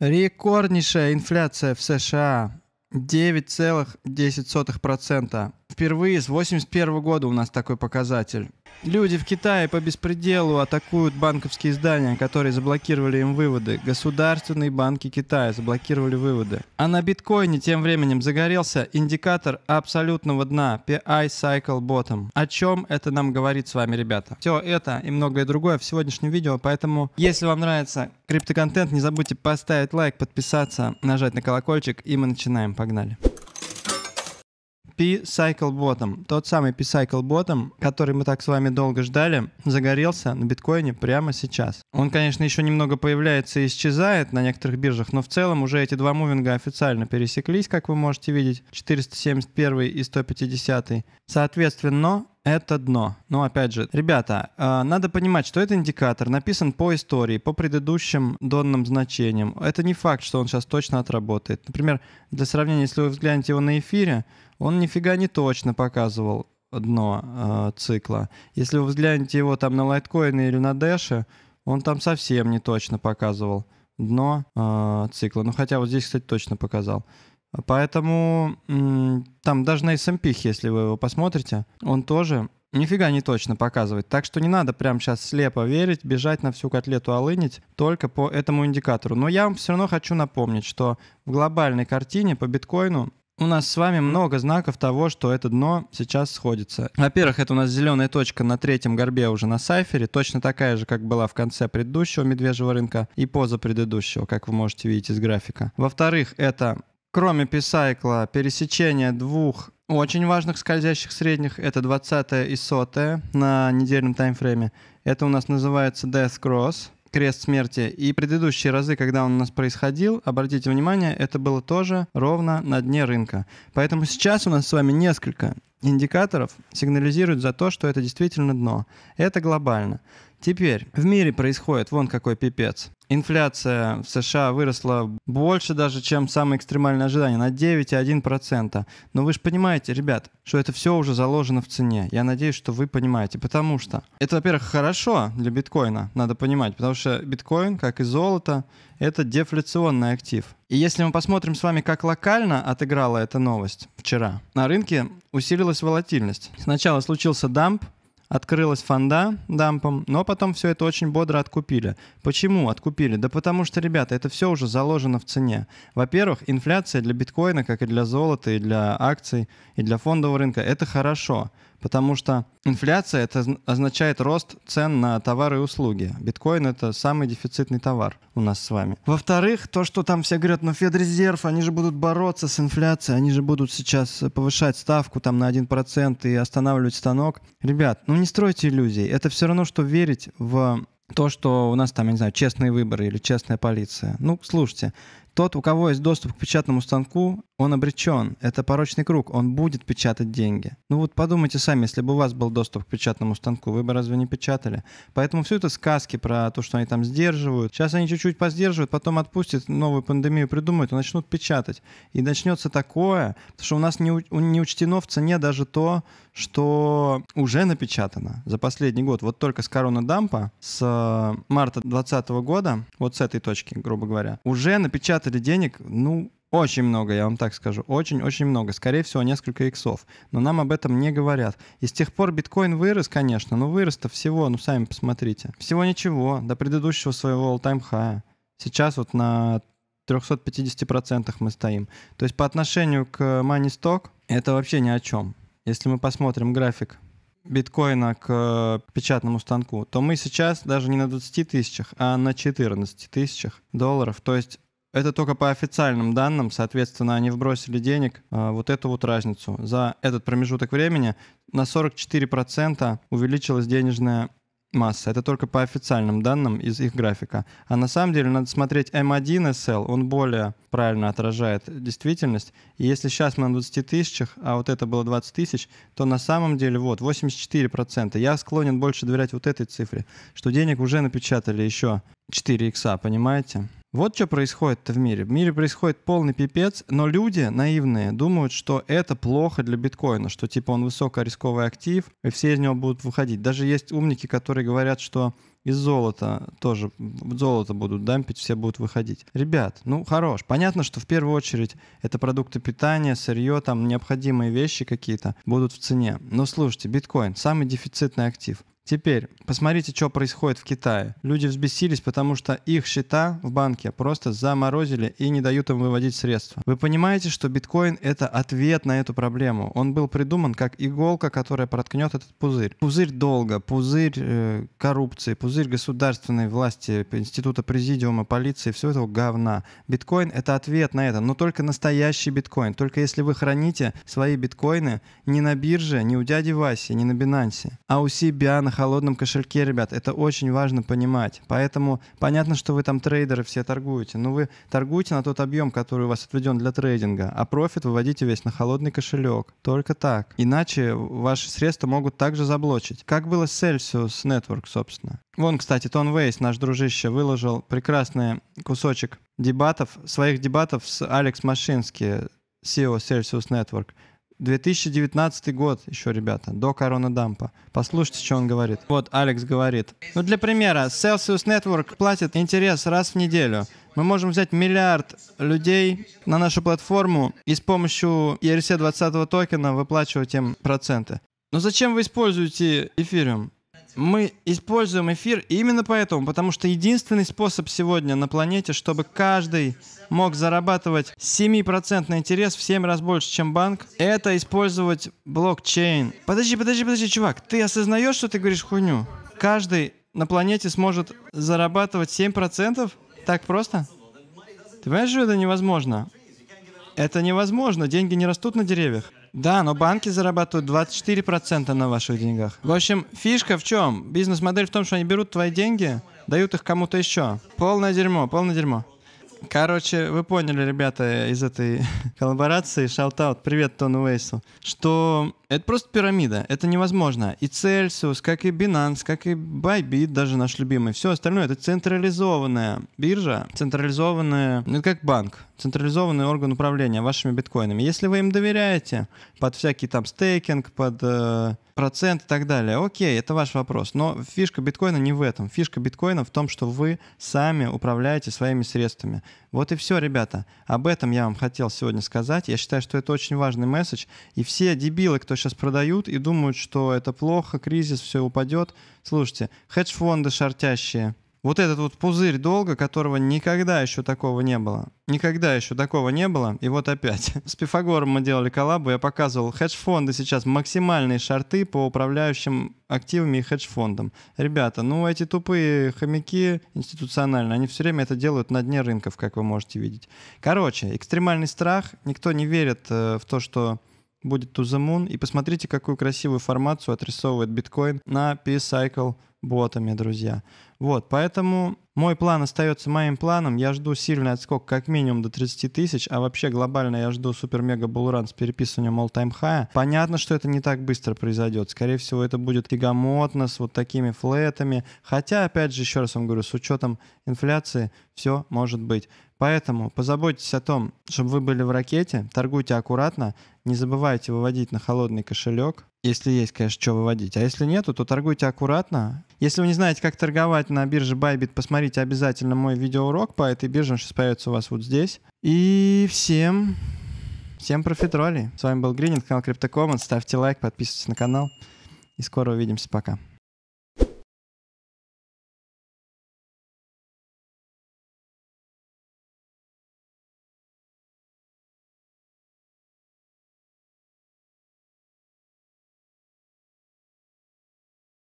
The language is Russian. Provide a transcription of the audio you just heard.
Рекорднейшая инфляция в США. 9,10%. Впервые с 81 года у нас такой показатель. Люди в Китае по беспределу атакуют банковские здания, которые заблокировали им выводы. Государственные банки Китая заблокировали выводы. А на биткоине тем временем загорелся индикатор абсолютного дна PI Cycle Bottom. О чем это нам говорит с вами, ребята? Все это и многое другое в сегодняшнем видео, поэтому если вам нравится криптоконтент, не забудьте поставить лайк, подписаться, нажать на колокольчик, и мы начинаем. Погнали. P-Cycle Bottom, тот самый P-Cycle Bottom, который мы так с вами долго ждали, загорелся на биткоине прямо сейчас. Он, конечно, еще немного появляется и исчезает на некоторых биржах, но в целом уже эти два мувинга официально пересеклись, как вы можете видеть, 471 и 150. Соответственно, это дно. Но опять же, ребята, э, надо понимать, что это индикатор написан по истории, по предыдущим донным значениям. Это не факт, что он сейчас точно отработает. Например, для сравнения, если вы взглянете его на эфире, он нифига не точно показывал дно э, цикла. Если вы взглянете его там на лайткоины или на дэше, он там совсем не точно показывал дно э, цикла. Ну хотя вот здесь, кстати, точно показал. Поэтому там даже на S&P, если вы его посмотрите, он тоже нифига не точно показывает. Так что не надо прямо сейчас слепо верить, бежать на всю котлету олынить только по этому индикатору. Но я вам все равно хочу напомнить, что в глобальной картине по биткоину у нас с вами много знаков того, что это дно сейчас сходится. Во-первых, это у нас зеленая точка на третьем горбе уже на сайфере, точно такая же, как была в конце предыдущего медвежьего рынка и поза предыдущего, как вы можете видеть из графика. Во-вторых, это кроме писайкла пересечение двух очень важных скользящих средних, это 20 и 100 на недельном таймфрейме. Это у нас называется Death Cross крест смерти. И предыдущие разы, когда он у нас происходил, обратите внимание, это было тоже ровно на дне рынка. Поэтому сейчас у нас с вами несколько индикаторов сигнализируют за то, что это действительно дно. Это глобально. Теперь в мире происходит вон какой пипец. Инфляция в США выросла больше даже, чем самые экстремальные ожидания, на 9,1%. Но вы же понимаете, ребят, что это все уже заложено в цене. Я надеюсь, что вы понимаете. Потому что это, во-первых, хорошо для биткоина, надо понимать. Потому что биткоин, как и золото, это дефляционный актив. И если мы посмотрим с вами, как локально отыграла эта новость вчера, на рынке усилилась волатильность. Сначала случился дамп, открылась фонда дампом, но потом все это очень бодро откупили. Почему откупили? Да потому что, ребята, это все уже заложено в цене. Во-первых, инфляция для биткоина, как и для золота, и для акций, и для фондового рынка, это хорошо потому что инфляция это означает рост цен на товары и услуги. Биткоин это самый дефицитный товар у нас с вами. Во-вторых, то, что там все говорят, ну Федрезерв, они же будут бороться с инфляцией, они же будут сейчас повышать ставку там на 1% и останавливать станок. Ребят, ну не стройте иллюзий. Это все равно, что верить в то, что у нас там, я не знаю, честные выборы или честная полиция. Ну, слушайте, тот, у кого есть доступ к печатному станку, он обречен. Это порочный круг, он будет печатать деньги. Ну вот подумайте сами, если бы у вас был доступ к печатному станку, вы бы разве не печатали? Поэтому все это сказки про то, что они там сдерживают. Сейчас они чуть-чуть поздерживают, потом отпустят, новую пандемию придумают и начнут печатать. И начнется такое, что у нас не, учтено в цене даже то, что уже напечатано за последний год. Вот только с коронадампа, с э, марта 2020 года, вот с этой точки, грубо говоря, уже напечатали денег, ну, очень много, я вам так скажу. Очень-очень много. Скорее всего, несколько иксов. Но нам об этом не говорят. И с тех пор биткоин вырос, конечно. Но вырос-то всего, ну сами посмотрите. Всего ничего. До предыдущего своего all-time high. Сейчас вот на 350% мы стоим. То есть по отношению к money stock это вообще ни о чем. Если мы посмотрим график биткоина к печатному станку, то мы сейчас даже не на 20 тысячах, а на 14 тысячах долларов. То есть это только по официальным данным, соответственно, они вбросили денег, а, вот эту вот разницу. За этот промежуток времени на 44% увеличилась денежная масса. Это только по официальным данным из их графика. А на самом деле надо смотреть M1 SL, он более правильно отражает действительность. И если сейчас мы на 20 тысячах, а вот это было 20 тысяч, то на самом деле вот 84%. Я склонен больше доверять вот этой цифре, что денег уже напечатали еще 4 икса, понимаете? Вот что происходит-то в мире. В мире происходит полный пипец, но люди наивные думают, что это плохо для биткоина, что типа он высокорисковый актив, и все из него будут выходить. Даже есть умники, которые говорят, что из золота тоже золото будут дампить, все будут выходить. Ребят, ну хорош. Понятно, что в первую очередь это продукты питания, сырье, там необходимые вещи какие-то будут в цене. Но слушайте, биткоин самый дефицитный актив. Теперь посмотрите, что происходит в Китае. Люди взбесились, потому что их счета в банке просто заморозили и не дают им выводить средства. Вы понимаете, что биткоин — это ответ на эту проблему. Он был придуман как иголка, которая проткнет этот пузырь. Пузырь долга, пузырь э, коррупции, пузырь государственной власти, института президиума, полиции, все этого говна. Биткоин — это ответ на это, но только настоящий биткоин. Только если вы храните свои биткоины не на бирже, не у дяди Васи, не на Бинансе, а у себя на холодном кошельке, ребят. Это очень важно понимать. Поэтому понятно, что вы там трейдеры все торгуете, но вы торгуете на тот объем, который у вас отведен для трейдинга, а профит выводите весь на холодный кошелек. Только так. Иначе ваши средства могут также заблочить. Как было с Celsius Network, собственно. Вон, кстати, Тон Вейс, наш дружище, выложил прекрасный кусочек дебатов, своих дебатов с Алекс Машински, CEO Celsius Network. 2019 год еще, ребята, до коронадампа. Послушайте, что он говорит. Вот Алекс говорит. Ну, для примера, Celsius Network платит интерес раз в неделю. Мы можем взять миллиард людей на нашу платформу и с помощью ERC-20 токена выплачивать им проценты. Но зачем вы используете эфириум? Мы используем эфир именно поэтому, потому что единственный способ сегодня на планете, чтобы каждый мог зарабатывать 7% интерес в 7 раз больше, чем банк, это использовать блокчейн. Подожди, подожди, подожди, чувак, ты осознаешь, что ты говоришь хуйню? Каждый на планете сможет зарабатывать 7%? Так просто? Ты понимаешь, что это невозможно? Это невозможно, деньги не растут на деревьях. Да, но банки зарабатывают 24% на ваших деньгах. В общем, фишка в чем? Бизнес-модель в том, что они берут твои деньги, дают их кому-то еще. Полное дерьмо, полное дерьмо. Короче, вы поняли, ребята, из этой коллаборации, shout-out, привет Тону Уэйсу, что это просто пирамида, это невозможно. И Celsius, как и Binance, как и Bybit, даже наш любимый, все остальное, это централизованная биржа, централизованная, ну как банк, централизованный орган управления вашими биткоинами. Если вы им доверяете под всякий там стейкинг, под э, процент и так далее, окей, это ваш вопрос. Но фишка биткоина не в этом. Фишка биткоина в том, что вы сами управляете своими средствами. Вот и все, ребята. Об этом я вам хотел сегодня сказать. Я считаю, что это очень важный месседж. И все дебилы, кто сейчас продают и думают, что это плохо, кризис, все упадет. Слушайте, хедж-фонды шортящие, вот этот вот пузырь долга, которого никогда еще такого не было. Никогда еще такого не было, и вот опять. С Пифагором мы делали коллабу, я показывал хедж-фонды сейчас максимальные шарты по управляющим активами и хедж-фондам. Ребята, ну эти тупые хомяки институциональные, они все время это делают на дне рынков, как вы можете видеть. Короче, экстремальный страх, никто не верит э, в то, что будет to the moon. И посмотрите, какую красивую формацию отрисовывает биткоин на P-Cycle ботами, друзья. Вот, поэтому мой план остается моим планом. Я жду сильный отскок как минимум до 30 тысяч, а вообще глобально я жду супер-мега булран с переписыванием all-time high. Понятно, что это не так быстро произойдет. Скорее всего, это будет тягомотно с вот такими флетами. Хотя, опять же, еще раз вам говорю, с учетом инфляции все может быть. Поэтому позаботьтесь о том, чтобы вы были в ракете, торгуйте аккуратно, не забывайте выводить на холодный кошелек, если есть, конечно, что выводить. А если нету, то торгуйте аккуратно. Если вы не знаете, как торговать на бирже Bybit, посмотрите обязательно мой видеоурок по этой бирже. Он сейчас появится у вас вот здесь. И всем, всем профитролей. С вами был Грининг, канал CryptoCommons. Ставьте лайк, подписывайтесь на канал. И скоро увидимся. Пока.